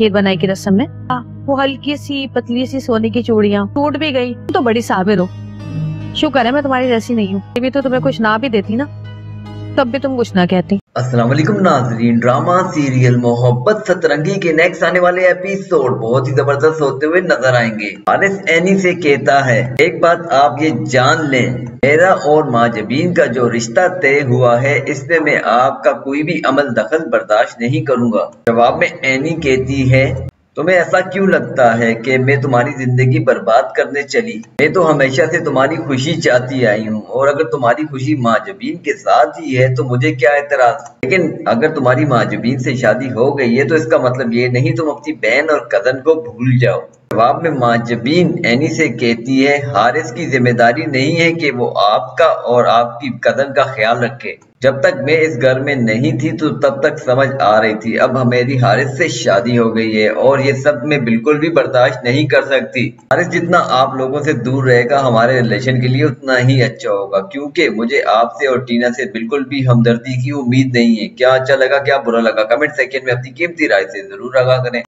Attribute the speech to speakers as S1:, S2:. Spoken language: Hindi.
S1: खीर बनाई की रस्म में। हाँ, वो हल्की सी पतली सी सोने की चूड़ियाँ। टूट भी गई तो बड़ी साबिर हो। शुक्र है मैं तुम्हारी जैसी नहीं हूँ। तो तुम्हें कुछ ना भी देती ना तब भी तुम कुछ ना कहती।
S2: वालेकुम नाजरीन, ड्रामा, सीरियल, मोहब्बत, सतरंगी के नेक्स्ट आने वाले एपिसोड बहुत ही ज़बरदस्त होते हुए नज़र आएँगे। आरिस एनी से कहता है, एक बात आप ये जान लें, मेरा और माजबीन का जो रिश्ता तय हुआ है, इसमें मैं आपका कोई भी अमल दखल बर्दाश्त नहीं करूँगा। जवाब में एनी कहती है तुम्हें ऐसा क्यों लगता है कि मैं तुम्हारी ज़िंदगी बर्बाद करने चली? मैं तो हमेशा से तुम्हारी खुशी चाहती आई हूँ, और अगर तुम्हारी खुशी माजबीन के साथ ही है तो मुझे क्या एतराज़ लेकिन अगर तुम्हारी माजबीन से शादी हो गई है तो इसका मतलब ये नहीं तुम अपनी बहन और कज़न को भूल जाओ। जवाब में माजबीन एनी से कहती है, हारिस की ज़िम्मेदारी नहीं है कि वो आपका और आपकी कदर का ख्याल रखे। जब तक मैं इस घर में नहीं थी तो तब तक समझ आ रही थी, अब मेरी हारिस से शादी हो गई है और ये सब मैं बिल्कुल भी बर्दाश्त नहीं कर सकती। हारिस जितना आप लोगों से दूर रहेगा, हमारे रिलेशन के लिए उतना ही अच्छा होगा, क्योंकि मुझे आपसे और टीना से बिल्कुल भी हमदर्दी की उम्मीद नहीं है। क्या अच्छा लगा, क्या बुरा लगा? कमेंट सेक्शन में अपनी कीमती राय से ज़रूर लगा करें।